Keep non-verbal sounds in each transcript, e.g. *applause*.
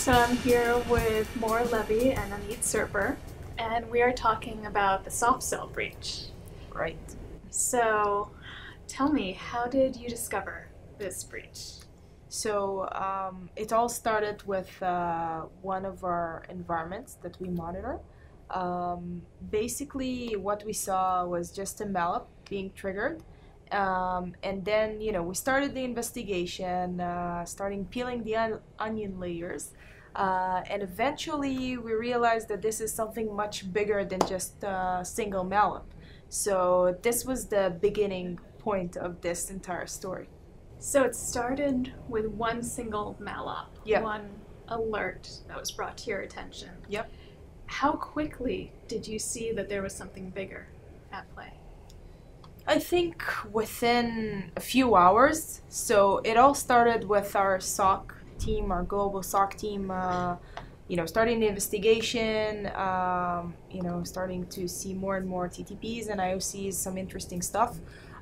So I'm here with Mor Levy and Amit Serper, and we are talking about the SoftCell breach. Right. So tell me, how did you discover this breach? So um, it all started with uh, one of our environments that we monitor. Um, basically, what we saw was just a malware being triggered. Um, and then, you know, we started the investigation, uh, starting peeling the on- onion layers. Uh, and eventually, we realized that this is something much bigger than just a single malware. So this was the beginning point of this entire story. So it started with one single malop, Yeah. one alert that was brought to your attention. Yep. How quickly did you see that there was something bigger at play? I think within a few hours. So it all started with our SOC team, our global SOC team, uh, you know, starting the investigation, um, you know, starting to see more and more TTPs and IOCs, some interesting stuff.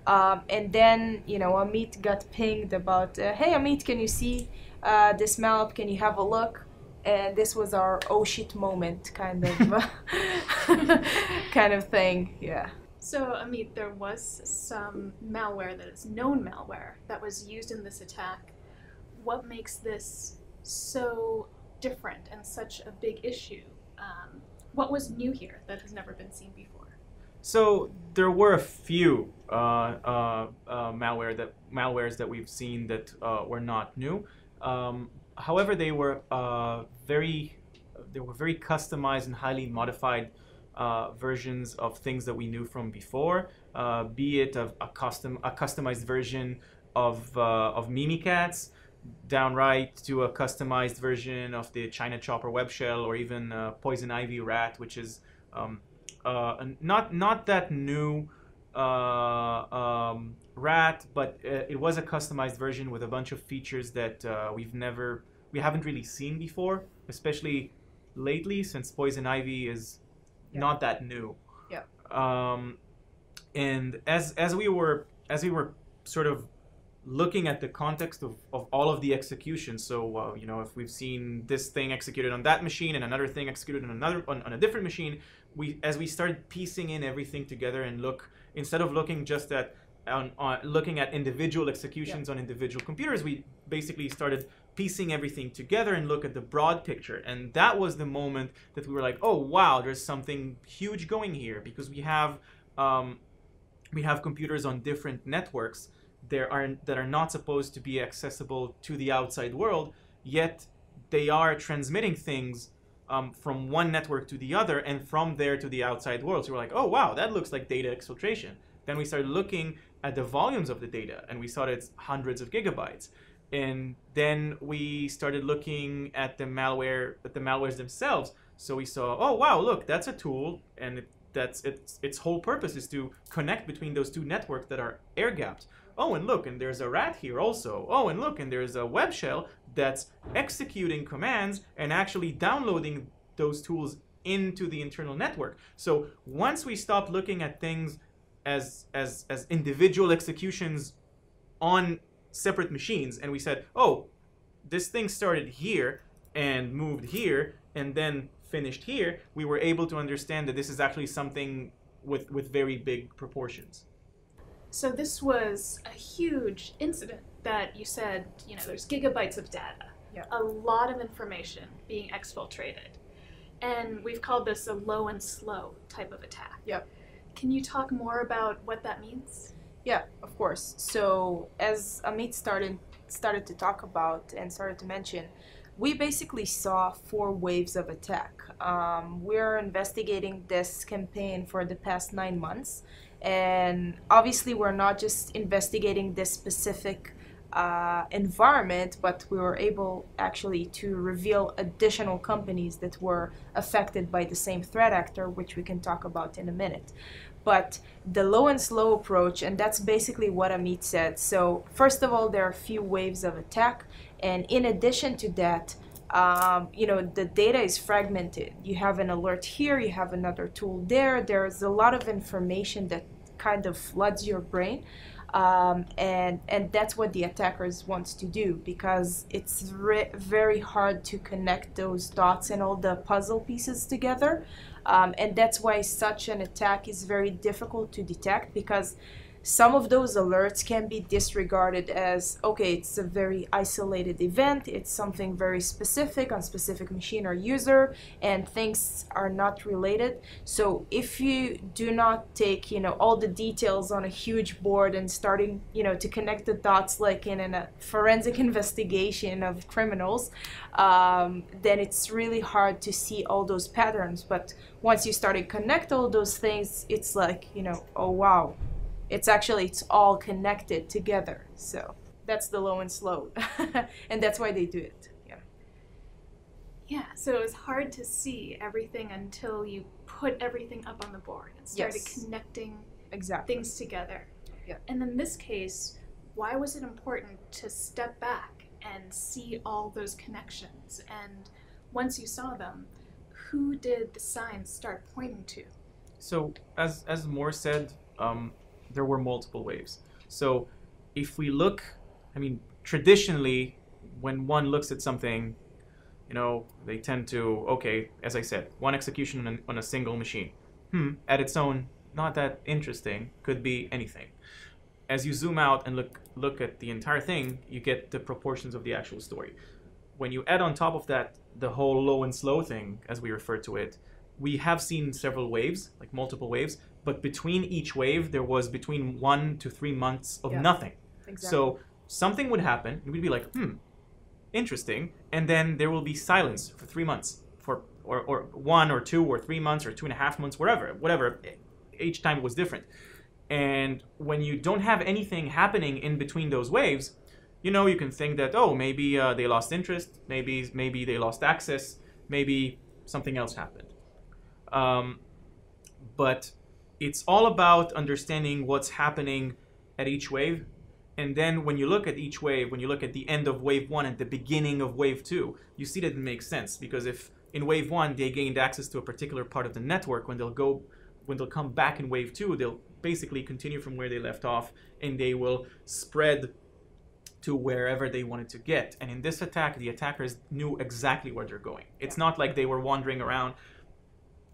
Um, and then, you know, Amit got pinged about, uh, hey, Amit, can you see uh, this map? Can you have a look? And this was our oh shit moment kind of *laughs* *laughs* kind of thing. Yeah. So, Amit, there was some malware that is known malware that was used in this attack. What makes this so different and such a big issue? Um, what was new here that has never been seen before? So there were a few uh, uh, uh, malware that malwares that we've seen that uh, were not new. Um, however, they were uh, very they were very customized and highly modified uh, versions of things that we knew from before. Be it a, a custom a customized version of uh, of Mimikatz, downright to a customized version of the China Chopper web shell, or even uh, Poison Ivy Rat, which is um, uh, not not that new uh, um, rat, but uh, it was a customized version with a bunch of features that uh, we've never we haven't really seen before, especially lately since Poison Ivy is Yeah. not that new. Yeah. Um, and as as we were as we were sort of looking at the context of, of all of the executions so uh, you know if we've seen this thing executed on that machine and another thing executed on another on, on a different machine we as we started piecing in everything together and look instead of looking just at on, on looking at individual executions on individual computers we basically started piecing everything together and look at the broad picture. And that was the moment that we were like oh wow there's something huge going here because we have um, we have computers on different networks there are that are not supposed to be accessible to the outside world yet they are transmitting things um, from one network to the other and from there to the outside world. So we're like oh wow that looks like data exfiltration. Then we started looking at the volumes of the data and we saw that it's hundreds of gigabytes. And then we started looking at the malware at the malwares themselves. So we saw oh wow look that's a tool and it, that's its its whole purpose is to connect between those two networks that are air gapped oh and look and there's a rat here also. Oh and look and there's a web shell that's executing commands and actually downloading those tools into the internal network. So once we stopped looking at things as as as individual executions on separate machines and we said oh this thing started here and moved here and then finished here we were able to understand that this is actually something with with very big proportions So this was a huge incident that you said, you know, there's gigabytes of data, Yeah. a lot of information being exfiltrated. And we've called this a low and slow type of attack. Yep. Can you talk more about what that means? Yeah, of course. So as Amit started started to talk about and started to mention, we basically saw four waves of attack. Um, we're investigating this campaign for the past nine months, and obviously we're not just investigating this specific uh, environment, but we were able actually to reveal additional companies that were affected by the same threat actor, which we can talk about in a minute. But the low and slow approach, and that's basically what Amit said. So, first of all, there are a few waves of attack, and in addition to that, um, you know, the data is fragmented. You have an alert here, you have another tool there. There's a lot of information that kind of floods your brain. Um, and and that's what the attackers wants to do because it's very hard to connect those dots and all the puzzle pieces together, um, and that's why such an attack is very difficult to detect because some of those alerts can be disregarded as okay it's a very isolated event it's something very specific on specific machine or user and things are not related. So if you do not take you know all the details on a huge board and starting you know to connect the dots like in a forensic *laughs* investigation of criminals um, then it's really hard to see all those patterns. But once you start to connect all those things it's like you know oh wow it's actually it's all connected together so that's the low and slow *laughs* and that's why they do it yeah. Yeah so it was hard to see everything until you put everything up on the board and started Yes. connecting exactly. things together. Yeah. and in this case why was it important to step back and see all those connections? And once you saw them who did the signs start pointing to? So as as Mor said, um, there were multiple waves. So if we look, I mean, traditionally, when one looks at something, you know, they tend to okay, as I said, one execution on, on a single machine. Hmm, at its own, not that interesting. Could be anything. As you zoom out and look look at the entire thing, you get the proportions of the actual story. When you add on top of that the whole low and slow thing, as we refer to it, we have seen several waves, like multiple waves, but between each wave there was between one to three months of Yeah. nothing. exactly So something would happen, and we'd be like, hmm, interesting, and then there will be silence for three months, for or, or one or two or three months or two and a half months, whatever, whatever. Each time it was different. And when you don't have anything happening in between those waves, you know, you can think that oh, maybe uh, they lost interest, maybe maybe they lost access, maybe something else happened. Um, but it's all about understanding what's happening at each wave. And then when you look at each wave, when you look at the end of wave one and the beginning of wave two, you see that it makes sense because if in wave one they gained access to a particular part of the network, when they'll go, when they'll come back in wave two, they'll basically continue from where they left off and they will spread to wherever they wanted to get. And in this attack, the attackers knew exactly where they're going. It's not like they were wandering around,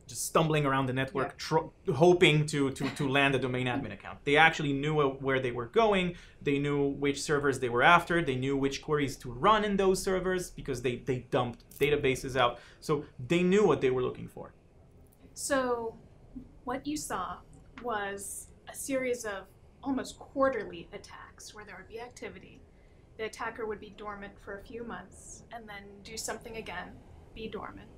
just stumbling around the network, tro- hoping to, to, to land a domain admin account. They actually knew where they were going. They knew which servers they were after. They knew which queries to run in those servers because they, they dumped databases out. So they knew what they were looking for. So, what you saw was a series of almost quarterly attacks where there would be activity. The attacker would be dormant for a few months and then do something again, be dormant.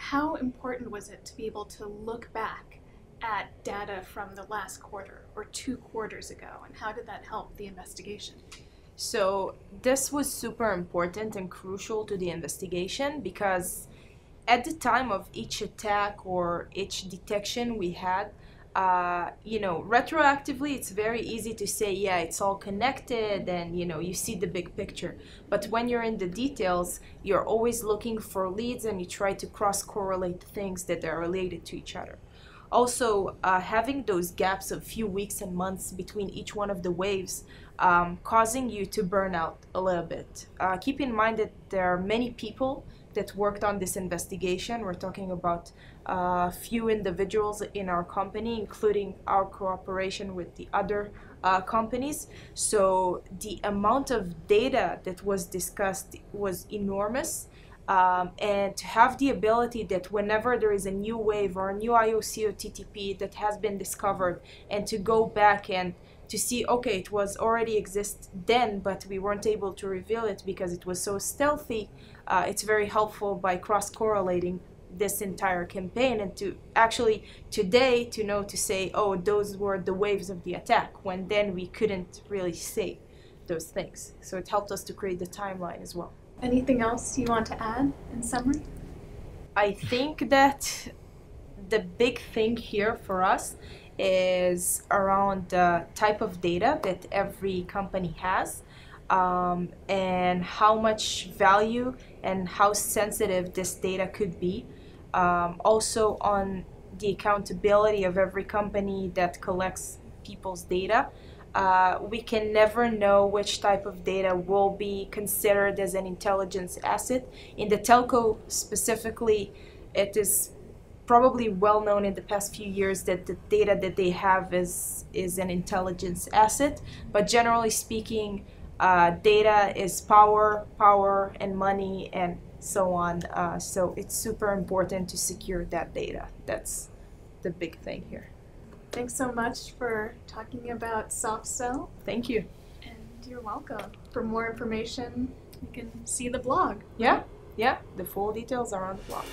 How important was it to be able to look back at data from the last quarter or two quarters ago, and how did that help the investigation? So this was super important and crucial to the investigation because at the time of each attack or each detection we had, uh, you know, retroactively it's very easy to say, yeah, it's all connected and, you know, you see the big picture. But when you're in the details, you're always looking for leads and you try to cross correlate things that are related to each other. Also uh, having those gaps of few weeks and months between each one of the waves um, causing you to burn out a little bit. Uh, keep in mind that there are many people that worked on this investigation. We're talking about a few individuals in our company including our cooperation with the other uh, companies so the amount of data that was discussed was enormous um, and to have the ability that whenever there is a new wave or a new IOC or TTP that has been discovered, and to go back and to see, okay, it was already exist then, but we weren't able to reveal it because it was so stealthy. Uh, it's very helpful by cross correlating this entire campaign and to actually today to know to say, oh, those were the waves of the attack, when then we couldn't really say those things. So it helped us to create the timeline as well. Anything else you want to add in summary? I think that the big thing here for us is around the type of data that every company has um, and how much value and how sensitive this data could be. Um, also, on the accountability of every company that collects people's data. uh, we can never know which type of data will be considered as an intelligence asset. In the telco specifically, it is probably well known in the past few years that the data that they have is is an intelligence asset. But generally speaking, uh, data is power, power, and money, and so on. Uh, so it's super important to secure that data. That's the big thing here. Thanks so much for talking about SoftCell, Thank you. and you're welcome. For more information, you can see the blog. Yeah, yeah. The full details are on the blog.